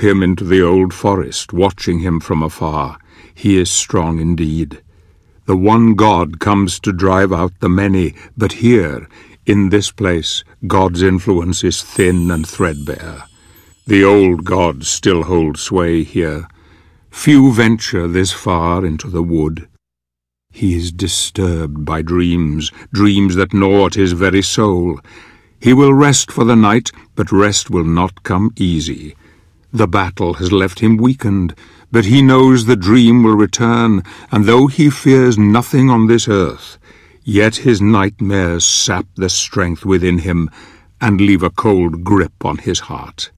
him into the old forest, watching him from afar. He is strong indeed. The one God comes to drive out the many, but here, in this place, God's influence is thin and threadbare. The old gods still hold sway here. Few venture this far into the wood. He is disturbed by dreams, dreams that gnaw at his very soul. He will rest for the night, but rest will not come easy. The battle has left him weakened, but he knows the dream will return, and though he fears nothing on this earth, yet his nightmares sap the strength within him and leave a cold grip on his heart.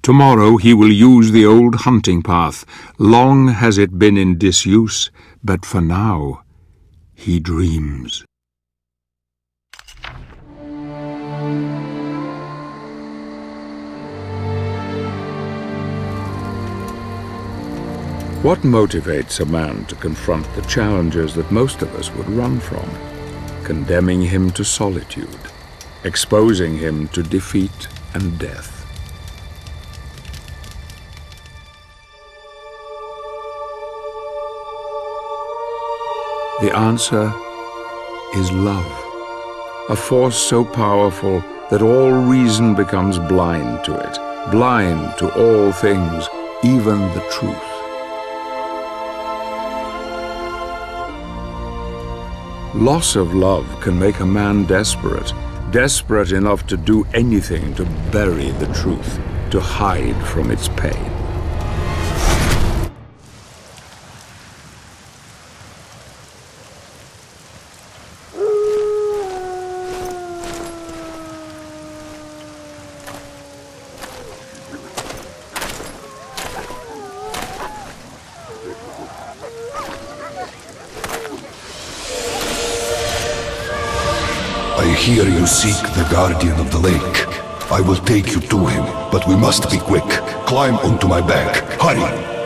Tomorrow he will use the old hunting path. Long has it been in disuse, but for now he dreams. What motivates a man to confront the challenges that most of us would run from? Condemning him to solitude, exposing him to defeat and death. The answer is love, a force so powerful that all reason becomes blind to it, blind to all things, even the truth. Loss of love can make a man desperate, desperate enough to do anything to bury the truth, to hide from its pain. Hear you seek the Guardian of the Lake. I will take you to him, but we must be quick. Climb onto my back. Hurry!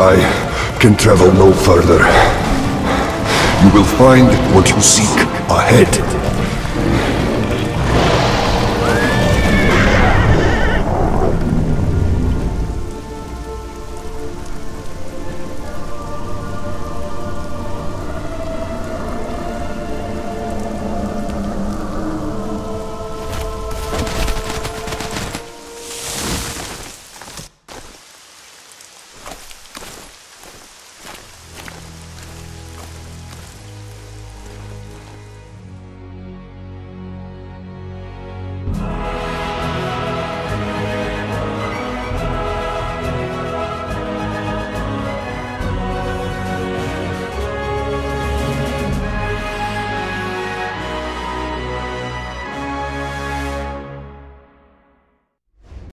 I can travel no further. You will find what you seek ahead.